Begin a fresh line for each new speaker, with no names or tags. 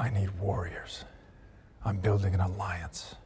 I need warriors. I'm building an alliance.